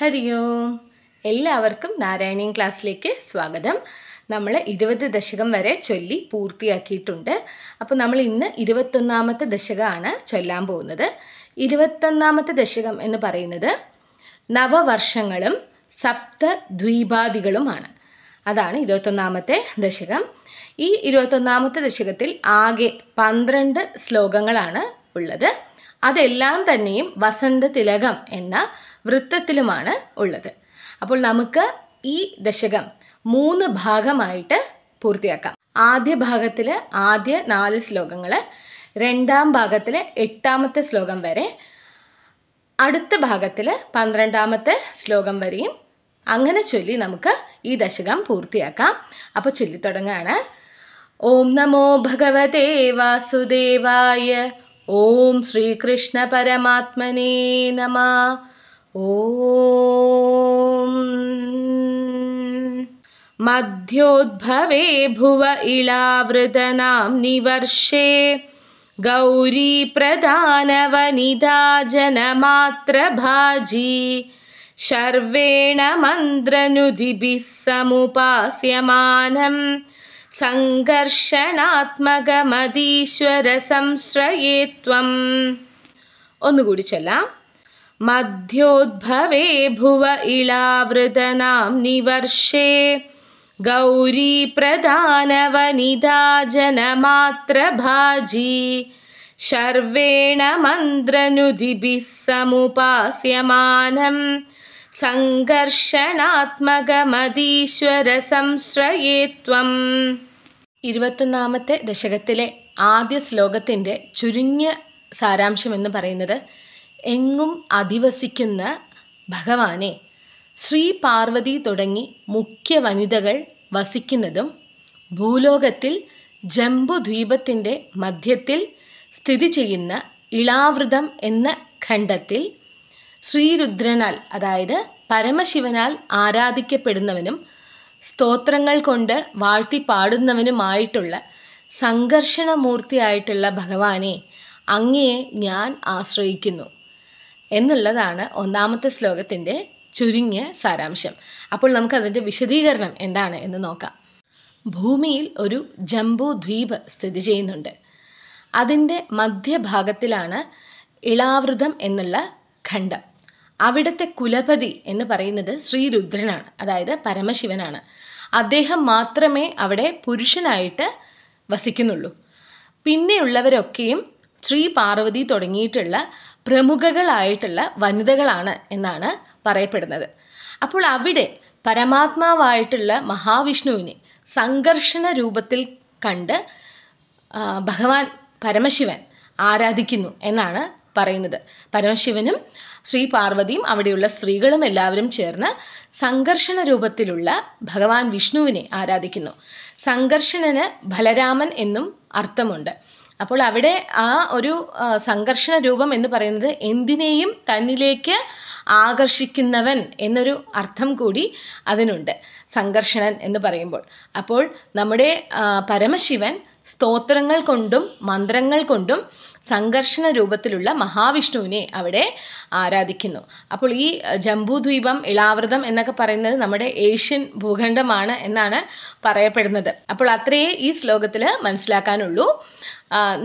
ഹരി ഓം. എല്ലാവർക്കും നാരായണീയം ക്ലാസ്സിലേക്ക് സ്വാഗതം. നമ്മൾ ഇരുപത് ദശകം വരെ ചൊല്ലി പൂർത്തിയാക്കിയിട്ടുണ്ട്. അപ്പോൾ നമ്മൾ ഇന്ന് ഇരുപത്തൊന്നാമത്തെ ദശകമാണ് ചൊല്ലാൻ പോകുന്നത്. ഇരുപത്തൊന്നാമത്തെ ദശകം എന്ന് പറയുന്നത് നവവർഷങ്ങളും സപ്തദ്വീപാദികളുമാണ്. അതാണ് ഇരുപത്തൊന്നാമത്തെ ദശകം. ഈ ഇരുപത്തൊന്നാമത്തെ ദശകത്തിൽ ആകെ പന്ത്രണ്ട് ശ്ലോകങ്ങളാണ് ഉള്ളത്. അതെല്ലാം തന്നെയും വസന്ത തിലകം എന്ന വൃത്തത്തിലുമാണ് ഉള്ളത്. അപ്പോൾ നമുക്ക് ഈ ദശകം മൂന്ന് ഭാഗമായിട്ട് പൂർത്തിയാക്കാം. ആദ്യ ഭാഗത്തിൽ ആദ്യ നാല് ശ്ലോകങ്ങൾ രണ്ടാം ഭാഗത്തിൽ എട്ടാമത്തെ ശ്ലോകം വരെ അടുത്ത ഭാഗത്തിൽ പന്ത്രണ്ടാമത്തെ ശ്ലോകം വരെയും അങ്ങനെ ചൊല്ലി നമുക്ക് ഈ ദശകം പൂർത്തിയാക്കാം. അപ്പോൾ ചൊല്ലിത്തുടങ്ങാണ്. ഓം നമോ ഭഗവതേ വാസുദേവായ ॐ श्रीकृष्णपरमात्मने नमः। मध्योद्भवे भुव इळावृतनां निवर्षे गौरीप्रदानवनिदाजनमात्रभाजी शर्वेण मन्द्रनुदिभिः समुपास्यमानम्। മന്ത്രനുദിഭിः സമുപാസ്യമാനം സംഘർഷണാത്മകമതീശ്വര സംശ്രയേ ത്വം ഒന്നുകൂടി ചൊല്ലാം മധ്യോദ്ഭവേ ഭുവ ഇളാവൃതനാം നിവർഷേ ഗൗരീ പ്രധാനവനിതാ ജനമാത്രഭാജി ശർവേണ മന്ത്രനുദിഭിः സമുപാസ്യമാനം സംഘർഷണാത്മകമതീശ്വര സംശ്രയേ ത്വം. ഇരുപത്തൊന്നാമത്തെ ദശകത്തിലെ ആദ്യ ശ്ലോകത്തിന്റെ ചുരുങ്ങിയ സാരാംശം എന്ന് പറയുന്നത് എങ്ങും അധിവസിക്കുന്ന ഭഗവാനെ. ശ്രീ പാർവതി തുടങ്ങി മുഖ്യ വനിതകൾ വസിക്കുന്നതും ഭൂലോകത്തിൽ ജംബുദ്വീപത്തിന്റെ മധ്യത്തിൽ സ്ഥിതി ചെയ്യുന്ന ഇളാവൃതം എന്ന ഖണ്ഡത്തിൽ ശ്രീരുദ്രനാൽ അതായത് പരമശിവനാൽ ആരാധിക്കപ്പെടുന്നവനും സ്തോത്രങ്ങൾ കൊണ്ട് വാഴ്ത്തി പാടുന്നവനുമായിട്ടുള്ള സംഘർഷണമൂർത്തിയായിട്ടുള്ള ഭഗവാനെ അങ്ങയെ ഞാൻ ആശ്രയിക്കുന്നു. എന്നുള്ളതാണ് ഒന്നാമത്തെ ശ്ലോകത്തിന്റെ ചുരുങ്ങിയ സാരാംശം. അപ്പോൾ നമുക്കതിന്റെ വിശദീകരണം എന്താണ് എന്ന് നോക്കാം. ഭൂമിയിൽ ഒരു ജംബു ദ്വീപ് സ്ഥിതി ചെയ്യുന്നുണ്ട്. അതിന്റെ മധ്യഭാഗത്തിലാണ് ഇളാവൃതം എന്നുള്ള ഖണ്ഡം. അവിടുത്തെ കുലപതി എന്ന് പറയുന്നത് ശ്രീ രുദ്രനാണ് അതായത് പരമശിവനാണ്. അദ്ദേഹം മാത്രമേ അവിടെ പുരുഷനായിട്ട് വസിക്കുന്നുള്ളൂ. പിന്നെയുള്ളവരൊക്കെയും ശ്രീ പാർവതി തുടങ്ങിയിട്ടുള്ള പ്രമുഖകളായിട്ടുള്ള വനിതകളാണ് എന്നാണ് പറയപ്പെടുന്നത്. അപ്പോൾ അവിടെ പരമാത്മാവായിട്ടുള്ള മഹാവിഷ്ണുവിനെ സംഘർഷണ രൂപത്തിൽ കണ്ട് ഭഗവാൻ പരമശിവൻ ആരാധിക്കുന്നു എന്നാണ് പറയുന്നത്. പരമശിവനും ശ്രീ പാർവതിയും അവിടെയുള്ള സ്ത്രീകളും എല്ലാവരും ചേർന്ന് സംഘർഷണ രൂപത്തിലുള്ള ഭഗവാൻ വിഷ്ണുവിനെ ആരാധിക്കുന്നു. സംഘർഷണന് ബലരാമൻ എന്നും അർത്ഥമുണ്ട്. അപ്പോൾ അവിടെ ആ ഒരു സംഘർഷണ രൂപം എന്ന് പറയുന്നത് എന്തിനേയും തന്നിലേക്ക് ആകർഷിക്കുന്നവൻ എന്നൊരു അർത്ഥം കൂടി അതിനുണ്ട്. സംഘർഷണൻ എന്ന് പറയുമ്പോൾ. അപ്പോൾ നമ്മുടെ പരമശിവൻ സ്തോത്രങ്ങൾ കൊണ്ടും മന്ത്രങ്ങൾ കൊണ്ടും സംഘർഷണ രൂപത്തിലുള്ള മഹാവിഷ്ണുവിനെ അവിടെ ആരാധിക്കുന്നു. അപ്പോൾ ഈ ജംബൂദ്വീപം ഇളാവൃതം എന്നൊക്കെ പറയുന്നത് നമ്മുടെ ഏഷ്യൻ ഭൂഖണ്ഡമാണ് എന്നാണ് പറയപ്പെടുന്നത്. അപ്പോൾ അത്രയേ ഈ ശ്ലോകത്തിൽ മനസ്സിലാക്കാനുള്ളൂ.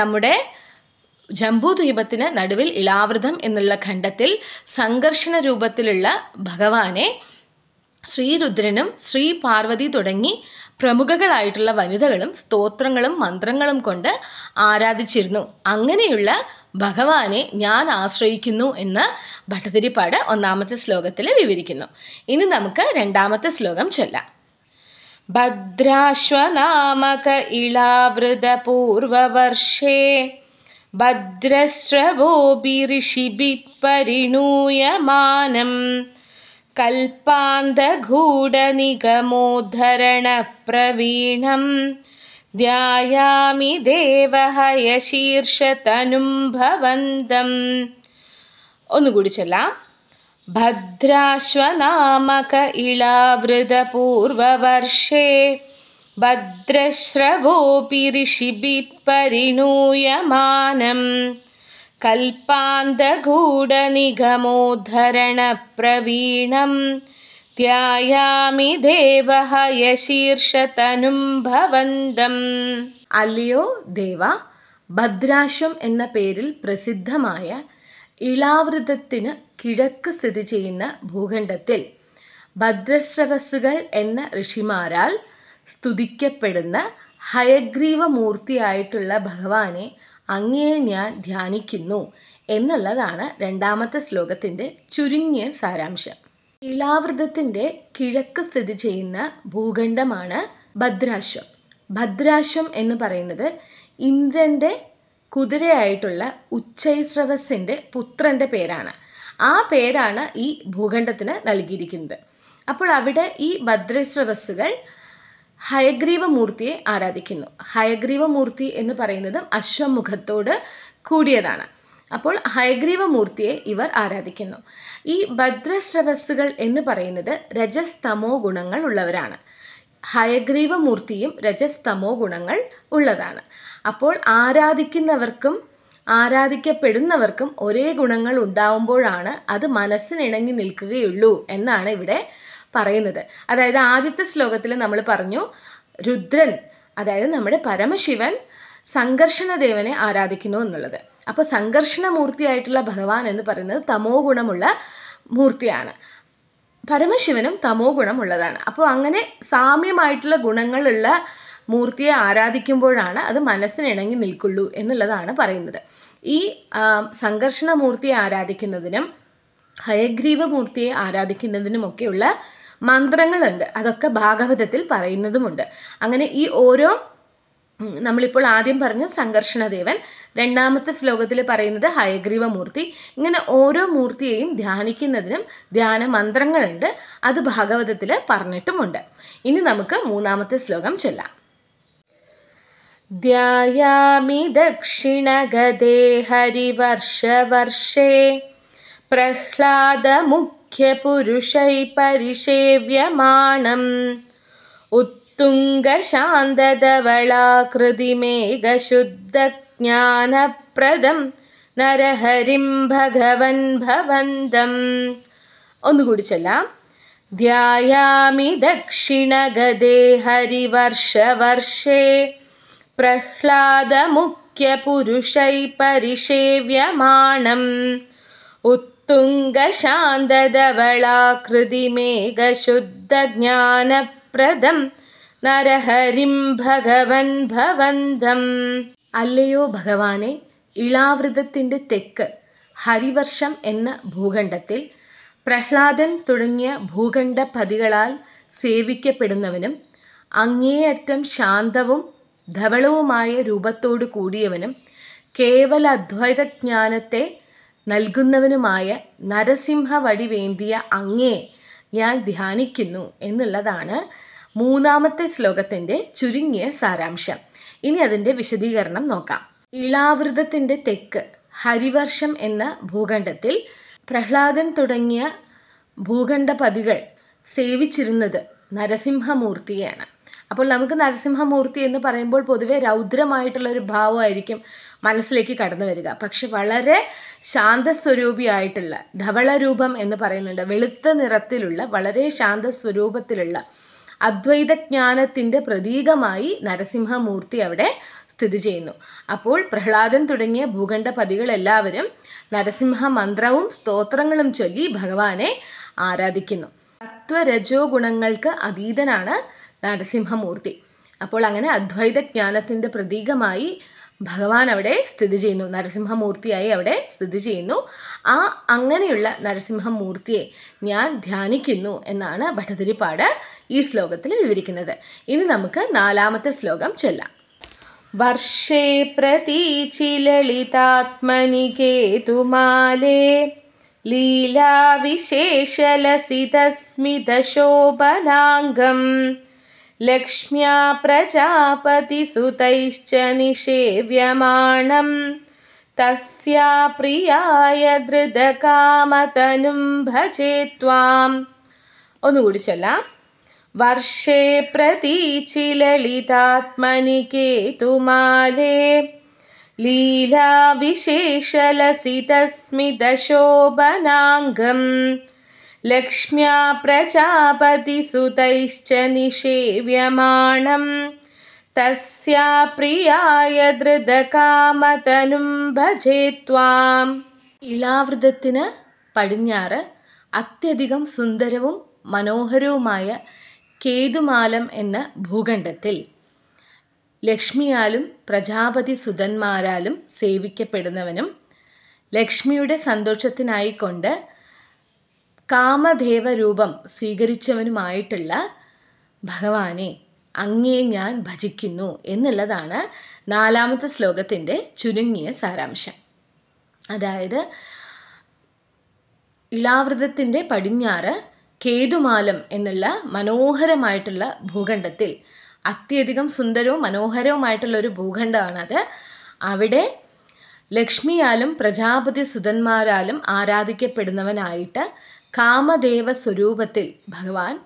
നമ്മുടെ ജംബൂദ്വീപത്തിന് നടുവിൽ ഇളാവൃതം എന്നുള്ള ഖണ്ഡത്തിൽ സംഘർഷണ രൂപത്തിലുള്ള ഭഗവാനെ ശ്രീരുദ്രനും ശ്രീ പാർവതി തുടങ്ങി പ്രമുഖകളായിട്ടുള്ള വനിതകളും സ്തോത്രങ്ങളും മന്ത്രങ്ങളും കൊണ്ട് ആരാധിച്ചിരുന്നു. അങ്ങനെയുള്ള ഭഗവാനെ ഞാൻ ആശ്രയിക്കുന്നു എന്ന് ഭട്ടതിരിപ്പാട് ഒന്നാമത്തെ ശ്ലോകത്തിൽ വിവരിക്കുന്നു. ഇനി നമുക്ക് രണ്ടാമത്തെ ശ്ലോകം ചൊല്ലാം. ഭദ്രാശ്വനാമക ഇളാവൃത പൂർവവർഷേ പരിണൂയമാനം കൽപ്പാന്തഗൂഢനിഗമോദ്ധരണപ്രവീണം. ധ്യായാമി ദേവഹയശീർഷതനും ഭവന്തം ഒന്നുകൂടി ചൊല്ലാം. ഭദ്രാശ്വനാമക ഇളാവൃതപൂർവവർഷേ ഭദ്രശ്രവോപി ഋഷിഭി കൽപ്പാന്തഗൂഢനിഗമോദ്ധരണപ്രവീണം ധ്യായാമി ദേവഹയശീർഷതനും ഭവന്തം. അല്ലയോ ദേവ ഭദ്രാശ്വം എന്ന പേരിൽ പ്രസിദ്ധമായ ഇളാവൃതത്തിന് കിഴക്ക് സ്ഥിതി ചെയ്യുന്ന ഭൂഖണ്ഡത്തിൽ ഭദ്രശ്രവസ്സുകൾ എന്ന ഋഷിമാരാൽ സ്തുതിക്കപ്പെടുന്ന ഹയഗ്രീവമൂർത്തിയായിട്ടുള്ള ഭഗവാനെ അങ്ങയെ ഞാൻ ധ്യാനിക്കുന്നു എന്നുള്ളതാണ് രണ്ടാമത്തെ ശ്ലോകത്തിന്റെ ചുരുങ്ങിയ സാരാംശം. ഇളാവൃതത്തിന്റെ കിഴക്ക് സ്ഥിതി ചെയ്യുന്ന ഭൂഖണ്ഡമാണ് ഭദ്രാശ്വം. ഭദ്രാശ്വം എന്ന് പറയുന്നത് ഇന്ദ്രന്റെ കുതിരയായിട്ടുള്ള ഉച്ചൈശ്രവസിന്റെ പുത്രന്റെ പേരാണ്. ആ പേരാണ് ഈ ഭൂഖണ്ഡത്തിന് നൽകിയിരിക്കുന്നത്. അപ്പോൾ അവിടെ ഈ ഭദ്രശ്രവസ്സുകൾ ഹയഗ്രീവമൂർത്തിയെ ആരാധിക്കുന്നു. ഹയഗ്രീവമൂർത്തി എന്ന് പറയുന്നത് അശ്വമുഖത്തോട് കൂടിയതാണ്. അപ്പോൾ ഹയഗ്രീവമൂർത്തിയെ ഇവർ ആരാധിക്കുന്നു. ഈ ഭദ്രശ്രവസ്സുകൾ എന്ന് പറയുന്നത് രജസ്തമോ ഗുണങ്ങൾ ഉള്ളവരാണ്. ഹയഗ്രീവമൂർത്തിയും രജസ്തമോ ഗുണങ്ങൾ ഉള്ളതാണ്. അപ്പോൾ ആരാധിക്കുന്നവർക്കും ആരാധിക്കപ്പെടുന്നവർക്കും ഒരേ ഗുണങ്ങൾ ഉണ്ടാവുമ്പോഴാണ് അത് മനസ്സിനിണങ്ങി നിൽക്കുകയുള്ളൂ എന്നാണ് ഇവിടെ പറയുന്നത്. അതായത് ആദ്യത്തെ ശ്ലോകത്തിൽ നമ്മൾ പറഞ്ഞു രുദ്രൻ അതായത് നമ്മുടെ പരമശിവൻ സംഘർഷണദേവനെ ആരാധിക്കുന്നു എന്നുള്ളത്. അപ്പോൾ സംഘർഷണമൂർത്തിയായിട്ടുള്ള ഭഗവാൻ എന്ന് പറയുന്നത് തമോ ഗുണമുള്ള മൂർത്തിയാണ്. പരമശിവനും തമോ ഗുണമുള്ളതാണ്. അപ്പോൾ അങ്ങനെ സാമ്യമായിട്ടുള്ള ഗുണങ്ങളുള്ള മൂർത്തിയെ ആരാധിക്കുമ്പോഴാണ് അത് മനസ്സിനിണങ്ങി നിൽക്കുള്ളൂ എന്നുള്ളതാണ് പറയുന്നത്. ഈ സംഘർഷണ മൂർത്തിയെ ആരാധിക്കുന്നതിനും ഹയഗ്രീവ മൂർത്തിയെ ആരാധിക്കുന്നതിനുമൊക്കെയുള്ള മന്ത്രങ്ങളുണ്ട്. അതൊക്കെ ഭാഗവതത്തിൽ പറയുന്നതുമുണ്ട്. അങ്ങനെ ഈ ഓരോ നമ്മളിപ്പോൾ ആദ്യം പറഞ്ഞ സംഘർഷണദേവൻ രണ്ടാമത്തെ ശ്ലോകത്തിൽ പറയുന്നത് ഹയഗ്രീവ മൂർത്തി ഇങ്ങനെ ഓരോ മൂർത്തിയെയും ധ്യാനിക്കുന്നതിനും ധ്യാന മന്ത്രങ്ങളുണ്ട്. അത് ഭാഗവതത്തിൽ പറഞ്ഞിട്ടുമുണ്ട്. ഇനി നമുക്ക് മൂന്നാമത്തെ ശ്ലോകം ചൊല്ലാം. ധ്യായാമി ദക്ഷിണഗതേ ഹരിവർഷവർഷേ. പ്രഹ്ലാദമുഖ്യപുരുഷൈ പരിഷേവ്യമാണം. ഉത്തുംഗശാന്തതവളാകൃതിമേഘശുദ്ധജ്ഞാനപ്രദം നരഹരിം ഭഗവൻ ഭവന്തം. ഒന്നുകൂടി ചൊല്ലാം. ധ്യായാമി ദക്ഷിണഗദേ ഹരിവർഷവർഷേ. പ്രഹ്ലാദമുഖ്യപുരുഷൈ പരിഷേവ്യമാണം. ഉത്തുംഗശാന്തധവളാകൃതിമേഘശുദ്ധജ്ഞാനപ്രദം നരഹരിം ഭഗവൻ ഭവന്തം. അല്ലയോ ഭഗവാനെ ഇളാവൃതത്തിന്റെ തെക്ക് ഹരിവർഷം എന്ന ഭൂഖണ്ഡത്തിൽ പ്രഹ്ലാദൻ തുടങ്ങിയ ഭൂഖണ്ഡപതികളാൽ സേവിക്കപ്പെടുന്നവനും അങ്ങേയറ്റം ശാന്തവും ധവളവുമായ രൂപത്തോടു കൂടിയവനും കേവല അദ്വൈതജ്ഞാനത്തെ നൽകുന്നവനുമായ നരസിംഹ വടിവേന്തിയ അങ്ങേ ഞാൻ ധ്യാനിക്കുന്നു എന്നുള്ളതാണ് മൂന്നാമത്തെ ശ്ലോകത്തിന്റെ ചുരുങ്ങിയ സാരാംശം. ഇനി അതിന്റെ വിശദീകരണം നോക്കാം. ഇളാവൃതത്തിന്റെ തെക്ക് ഹരിവർഷം എന്ന ഭൂഖണ്ഡത്തിൽ പ്രഹ്ലാദൻ തുടങ്ങിയ ഭൂഖണ്ഡപതികൾ സേവിച്ചിരുന്നത് നരസിംഹമൂർത്തിയെയാണ് അപ്പോൾ നമുക്ക് നരസിംഹമൂർത്തി എന്ന് പറയുമ്പോൾ പൊതുവെ രൗദ്രമായിട്ടുള്ള ഒരു ഭാവമായിരിക്കും മനസ്സിലേക്ക് കടന്നു വരിക. പക്ഷെ വളരെ ശാന്തസ്വരൂപിയായിട്ടുള്ള ധവളരൂപം എന്ന് പറയുന്നുണ്ട് വെളുത്ത നിറത്തിലുള്ള വളരെ ശാന്തസ്വരൂപത്തിലുള്ള അദ്വൈതജ്ഞാനത്തിന്റെ പ്രതീകമായി നരസിംഹമൂർത്തി അവിടെ സ്ഥിതി ചെയ്യുന്നു. അപ്പോൾ പ്രഹ്ലാദൻ തുടങ്ങിയ ഭൂഖണ്ഡപതികളെല്ലാവരും നരസിംഹ മന്ത്രവും സ്തോത്രങ്ങളും ചൊല്ലി ഭഗവാനെ ആരാധിക്കുന്നു. തത്വരജോ ഗുണങ്ങൾക്ക് അതീതനാണ് നരസിംഹമൂർത്തി. അപ്പോൾ അങ്ങനെ അദ്വൈത ജ്ഞാനത്തിന്റെ പ്രതീകമായി ഭഗവാൻ അവിടെ സ്ഥിതി ചെയ്യുന്നു. നരസിംഹമൂർത്തിയായി അവിടെ സ്ഥിതി ചെയ്യുന്നു. ആ അങ്ങനെയുള്ള നരസിംഹമൂർത്തിയെ ഞാൻ ധ്യാനിക്കുന്നു എന്നാണ് ഭട്ടതിരിപ്പാട് ഈ ശ്ലോകത്തിൽ വിവരിക്കുന്നത്. ഇനി നമുക്ക് നാലാമത്തെ ശ്ലോകം ചൊല്ലാം. വർഷേ പ്രതീചിലളിതാത്മനി കേതുമാലേ ലീലാവിശേഷലസിതസ്മിതശോഭനാംഗം. ലക്ഷ്മ്യാ പ്രജാപതിസുതൈശ്ച നിഷേവ്യമാണം തസ്യാ പ്രിയായ ധൃതകാമതനും ഭജേ ത്വാം ഒന്നുകൂടി ചൊല്ലാം വർഷേ പ്രതീചിലളിതാത്മനി കേതുമാലേ ലീലാവിശേഷലസിതസ്മിതശോഭനാംഗം ലക്ഷ്മ്യാ പ്രജാപതിസുതൈശ്ച നിഷേവ്യമാണം തസ്യാ പ്രിയായ ധൃതകാമതനും ത്വാം ഇളാവൃതത്തിന് പടിഞ്ഞാറ് അത്യധികം സുന്ദരവും മനോഹരവുമായ കേതുമാലം എന്ന ഭൂഖണ്ഡത്തിൽ ലക്ഷ്മിയാലും പ്രജാപതി സുതന്മാരാലും സേവിക്കപ്പെടുന്നവനും ലക്ഷ്മിയുടെ സന്തോഷത്തിനായിക്കൊണ്ട് കാമദേവ രൂപം സ്വീകരിച്ചവനുമായിട്ടുള്ള ഭഗവാനെ അങ്ങേ ഞാൻ ഭജിക്കുന്നു എന്നുള്ളതാണ് നാലാമത്തെ ശ്ലോകത്തിന്റെ ചുരുങ്ങിയ സാരാംശം. അതായത് ഇളാവൃതത്തിന്റെ പടിഞ്ഞാറ് കേതുമാലം എന്നുള്ള മനോഹരമായിട്ടുള്ള ഭൂഖണ്ഡത്തിൽ അത്യധികം സുന്ദരവും മനോഹരവുമായിട്ടുള്ള ഒരു ഭൂഖണ്ഡമാണത്. അവിടെ ലക്ഷ്മിയാലും പ്രജാപതി സുതന്മാരാലും ആരാധിക്കപ്പെടുന്നവനായിട്ട് കാമദേവ സ്വരൂപത്തിൽ ഭഗവാൻ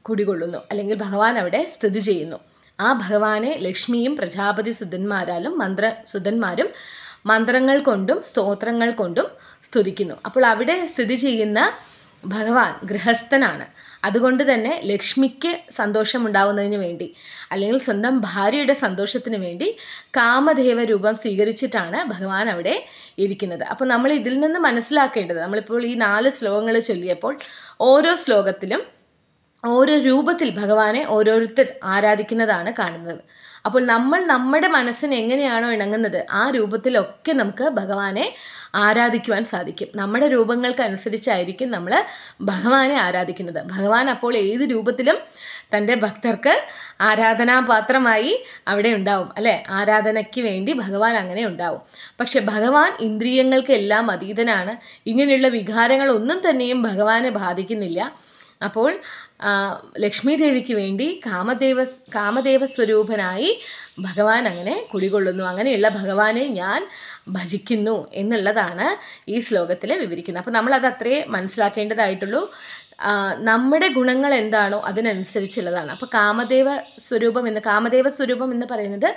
കുടികൊള്ളുന്നു. അല്ലെങ്കിൽ ഭഗവാൻ അവിടെ സ്ഥിതി ചെയ്യുന്നു. ആ ഭഗവാനെ ലക്ഷ്മിയും പ്രജാപതി സുധന്മാരാലും മന്ത്ര സുധന്മാരും മന്ത്രങ്ങൾ കൊണ്ടും സ്തോത്രങ്ങൾ കൊണ്ടും സ്തുതിക്കുന്നു. അപ്പോൾ അവിടെ സ്ഥിതി ചെയ്യുന്ന ഭഗവാൻ ഗൃഹസ്ഥനാണ്. അതുകൊണ്ട് തന്നെ ലക്ഷ്മിക്ക് സന്തോഷമുണ്ടാവുന്നതിന് വേണ്ടി അല്ലെങ്കിൽ സ്വന്തം ഭാര്യയുടെ സന്തോഷത്തിന് വേണ്ടി കാമദേവ രൂപം സ്വീകരിച്ചിട്ടാണ് ഭഗവാൻ അവിടെ ഇരിക്കുന്നത്. അപ്പോൾ നമ്മൾ ഇതിൽ നിന്ന് മനസ്സിലാക്കേണ്ടത് നമ്മളിപ്പോൾ ഈ നാല് ശ്ലോകങ്ങൾ ചൊല്ലിയപ്പോൾ ഓരോ ശ്ലോകത്തിലും ഓരോ രൂപത്തിൽ ഭഗവാനെ ഓരോരുത്തർ ആരാധിക്കുന്നതാണ് കാണുന്നത്. അപ്പോൾ നമ്മൾ നമ്മുടെ മനസ്സിന് എങ്ങനെയാണോ ഇണങ്ങുന്നത് ആ രൂപത്തിലൊക്കെ നമുക്ക് ഭഗവാനെ ആരാധിക്കുവാൻ സാധിക്കും. നമ്മുടെ രൂപങ്ങൾക്കനുസരിച്ചായിരിക്കും നമ്മൾ ഭഗവാനെ ആരാധിക്കുന്നത്. ഭഗവാൻ അപ്പോൾ ഏത് രൂപത്തിലും തന്റെ ഭക്തർക്ക് ആരാധനാപാത്രമായി അവിടെ ഉണ്ടാവും അല്ലേ? ആരാധനയ്ക്ക് വേണ്ടി ഭഗവാൻ അങ്ങനെ ഉണ്ടാവും. പക്ഷെ ഭഗവാൻ ഇന്ദ്രിയങ്ങൾക്ക് എല്ലാം അതീതനാണ്. ഇങ്ങനെയുള്ള വികാരങ്ങളൊന്നും തന്നെയും ഭഗവാനെ ബാധിക്കുന്നില്ല. അപ്പോൾ ലക്ഷ്മി ദേവിക്ക് വേണ്ടി കാമദേവ കാമദേവ സ്വരൂപനായി ഭഗവാൻ അങ്ങനെ കുടികൊള്ളുന്നു. അങ്ങനെയുള്ള ഭഗവാനെ ഞാൻ ഭജിക്കുന്നു എന്നുള്ളതാണ് ഈ ശ്ലോകത്തിൽ വിവരിക്കുന്നത്. അപ്പോൾ നമ്മളത് അത്രേ മനസ്സിലാക്കേണ്ടതായിട്ടുള്ളൂ. നമ്മുടെ ഗുണങ്ങൾ എന്താണോ അതിനനുസരിച്ചുള്ളതാണ്. അപ്പോൾ കാമദേവ സ്വരൂപം എന്ന് കാമദേവ സ്വരൂപം എന്ന് പറയുന്നത്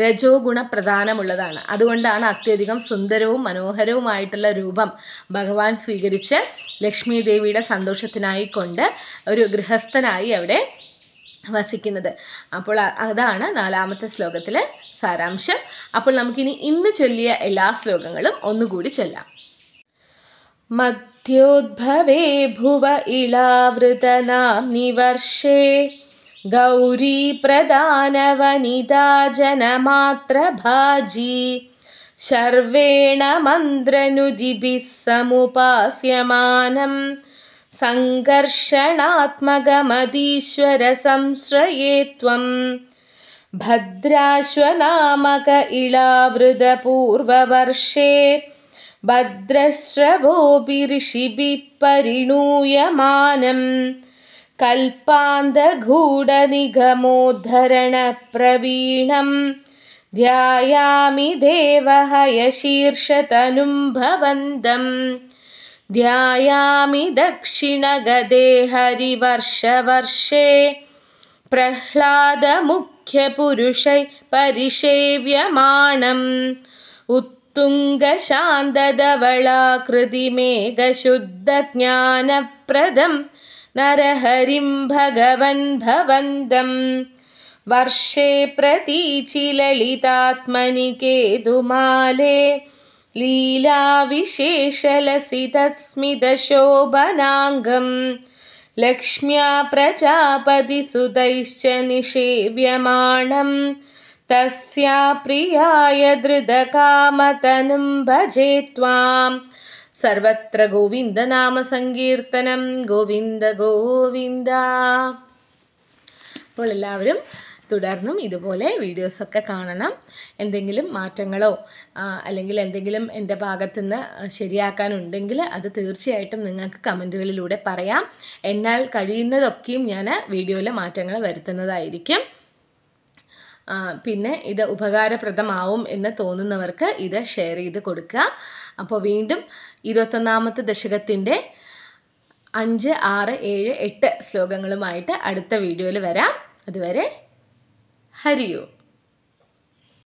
രജോ ഗുണ പ്രധാനമുള്ളതാണ്. അതുകൊണ്ടാണ് അത്യധികം സുന്ദരവും മനോഹരവുമായിട്ടുള്ള രൂപം ഭഗവാൻ സ്വീകരിച്ച് ലക്ഷ്മി ദേവിയുടെ സന്തോഷത്തിനായി കൊണ്ട് ഒരു ഗൃഹസ്ഥനായി അവിടെ വസിക്കുന്നത്. അപ്പോൾ അതാണ് നാലാമത്തെ ശ്ലോകത്തിലെ സാരാംശം. അപ്പോൾ നമുക്കിനി ഇന്ന് ചൊല്ലിയ എല്ലാ ശ്ലോകങ്ങളും ഒന്നുകൂടി ചൊല്ലാം. त्योद्भवे भुव इलावृतनाम्नि वर्षे गौरीप्रदानवनिदाजनमात्रभाजी शर्वेण मन्द्रनुदिभिः समुपास्यमानं। सङ्कर्षणात्मकमदीश्वरसंश्रये त्वं। भद्राश्वनामक इळावृतपूर्ववर्षे। भद्रश्रवो बि ऋषिभि परिणूयमानं कल्पान्दगूढनिगमोद्धरणप्रवीणं ध्यायामि देवहयशीर्षतनुं हयशीर्षतनुं ध्यायामि दक्षिणगदे हरिवर्षवर्षे प्रह्लादमुख्यपुरुषै परिषेव्यमाणम् उत् उत्तुङ्गशान्तधवलाकृतिमेघशुद्धज्ञानप्रदं नरहरिं भगवन् भवन्तम् वर्षे प्रतीचिललितात्मनि केतुमाले लीलाविशेषलसितस्मितशोभनाङ्गं लक्ष्म्या प्रजापतिसुतैश्च തസ്യാ പ്രിയായ ധൃതകാമതനും ഭജേ സർവത്ര ഗോവിന്ദനാമ സങ്കീർത്തനം ഗോവിന്ദ ഗോവിന്ദ അപ്പോൾ എല്ലാവരും തുടർന്നും ഇതുപോലെ വീഡിയോസൊക്കെ കാണണം. എന്തെങ്കിലും മാറ്റങ്ങളോ അല്ലെങ്കിൽ എന്തെങ്കിലും എന്റെ ഭാഗത്തു നിന്ന് ശരിയാക്കാനുണ്ടെങ്കിൽ അത് തീർച്ചയായിട്ടും നിങ്ങൾക്ക് കമന്റുകളിലൂടെ പറയാം. എന്നാൽ കഴിയുന്നതൊക്കെയും ഞാൻ വീഡിയോയിലെ മാറ്റങ്ങൾ വരുത്തുന്നതായിരിക്കും. പിന്നെ ഇത് ഉപകാരപ്രദമാവും എന്ന് തോന്നുന്നവർക്ക് ഇത് ഷെയർ ചെയ്ത് കൊടുക്കുക. അപ്പോൾ വീണ്ടും ഇരുപത്തൊന്നാമത്തെ ദശകത്തിന്റെ അഞ്ച് ആറ് ഏഴ് എട്ട് ശ്ലോകങ്ങളുമായിട്ട് അടുത്ത വീഡിയോയിൽ വരാം. അതുവരെ ഹരിയോ.